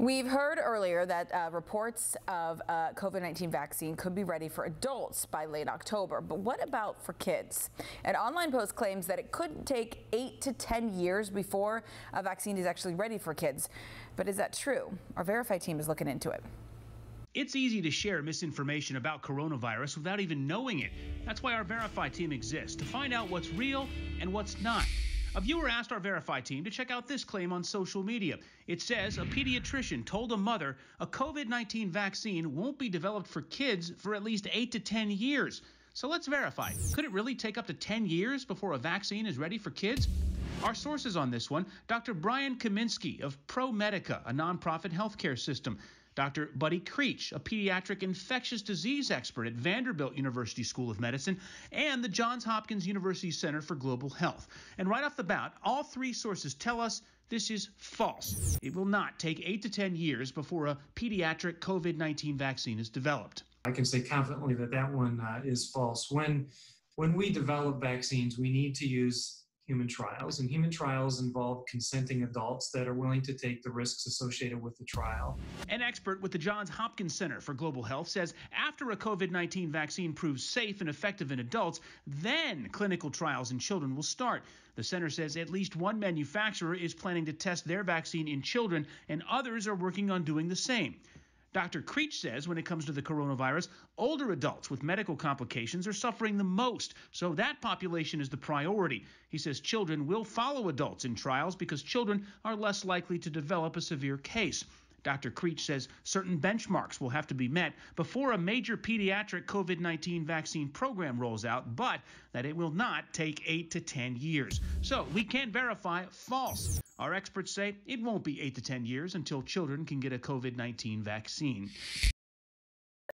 We've heard earlier that uh, reports of a COVID-19 vaccine could be ready for adults by late October. But what about for kids? An online post claims that it could take 8 to 10 years before a vaccine is actually ready for kids. But is that true? Our Verify team is looking into it. It's easy to share misinformation about coronavirus without even knowing it. That's why our Verify team exists to find out what's real and what's not. A viewer asked our Verify team to check out this claim on social media. It says a pediatrician told a mother a COVID 19 vaccine won't be developed for kids for at least 8 to 10 years. So let's verify. Could it really take up to 10 years before a vaccine is ready for kids? Our sources on this one Dr. Brian Kaminsky of ProMedica, a nonprofit healthcare system. Dr. Buddy Creech, a pediatric infectious disease expert at Vanderbilt University School of Medicine and the Johns Hopkins University Center for Global Health. And right off the bat, all three sources tell us this is false. It will not take 8 to 10 years before a pediatric COVID 19 vaccine is developed. I can say confidently that that one uh, is false. When when we develop vaccines, we need to use human trials, and human trials involve consenting adults that are willing to take the risks associated with the trial. An expert with the Johns Hopkins Center for Global Health says after a COVID 19 vaccine proves safe and effective in adults, then clinical trials in children will start. The center says at least one manufacturer is planning to test their vaccine in children, and others are working on doing the same. Dr. Creech says when it comes to the coronavirus, older adults with medical complications are suffering the most, so that population is the priority. He says children will follow adults in trials because children are less likely to develop a severe case. Dr. Creech says certain benchmarks will have to be met before a major pediatric COVID 19 vaccine program rolls out, but that it will not take 8 to 10 years. So we can't verify false. Our experts say it won't be 8 to 10 years until children can get a COVID 19 vaccine.